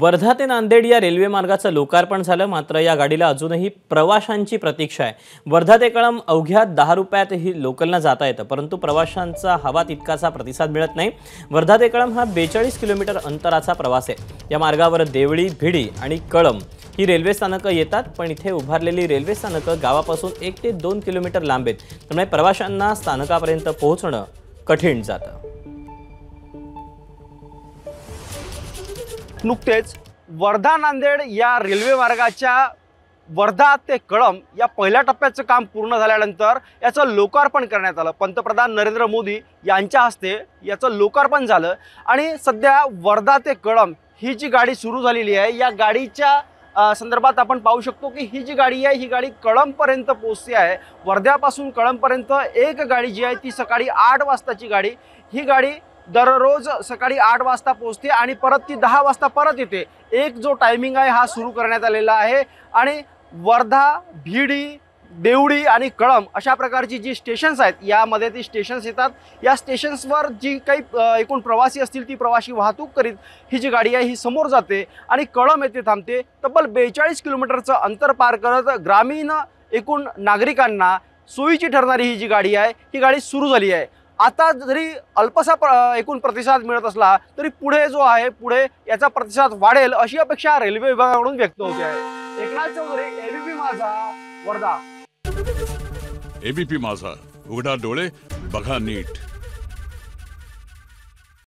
वर्धा ते नांदेड या रेल्वे मार्गाचं लोकार्पण झालं. मात्र या गाडीला अजूनही प्रवाशांची प्रतीक्षा आहे. वर्धा ते कळंब अवघ्या दहा रुपयात ही लोकलनं जाता येतं. परंतु प्रवाशांचा हवा तितकाचा प्रतिसाद मिळत नाही. वर्धा ते कळंब हा बेचाळीस किलोमीटर अंतराचा प्रवास आहे. या मार्गावर देवळी भिडी आणि कळंब ही रेल्वे स्थानकं येतात पण इथे उभारलेली रेल्वे स्थानकं गावापासून एक ते दोन किलोमीटर लांब आहेत. त्यामुळे प्रवाशांना स्थानकापर्यंत पोहोचणं कठीण जातं. नुकतेच वर्धा नांदेड या रेल्वे मार्गाच्या वर्धा ते कळम या पहिल्या टप्प्याचं काम पूर्ण झाल्यानंतर याचं लोकार्पण करण्यात आलं. पंतप्रधान नरेंद्र मोदी यांच्या हस्ते याचं लोकार्पण झालं. आणि सध्या वर्धा ते कळम ही जी गाडी सुरू झालेली आहे या गाडीच्या संदर्भात आपण पाहू शकतो की ही जी गाडी आहे ही गाडी कळंबपर्यंत पोहोचते आहे. वर्ध्यापासून कळंबपर्यंत एक गाडी जी आहे ती सकाळी आठ वाजताची गाडी. ही गाडी दररोज सकाळी आठ वाजता पोहोचते आणि परत ती दहा वाजता परत येते. एक जो टायमिंग आहे हा सुरू करण्यात आलेला आहे. आणि वर्धा भिडी देवडी आणि कळम अशा प्रकारची जी स्टेशन्स आहेत यामध्ये ती स्टेशन्स येतात. या स्टेशन्सवर जी काही एकूण प्रवासी असतील ती प्रवासी वाहतूक करीत ही जी गाडी आहे ही समोर जाते आणि कळम येथे थांबते. तब्बल बेचाळीस किलोमीटरचं अंतर पार करत ग्रामीण एकूण नागरिकांना सोयीची ठरणारी ही जी गाडी आहे ही गाडी सुरू झाली आहे. आता जरी अल्पसा प्र- एकूण प्रतिसाद मिळत असला तरी पुढे जो आहे पुढे याचा प्रतिसाद वाढेल अशी अपेक्षा रेल्वे विभागाकडून व्यक्त होते आहे. एकनाथ चौधरी एबीपी माझा वर्धा. एबीपी माझा. उघडा डोळे बघा नीट.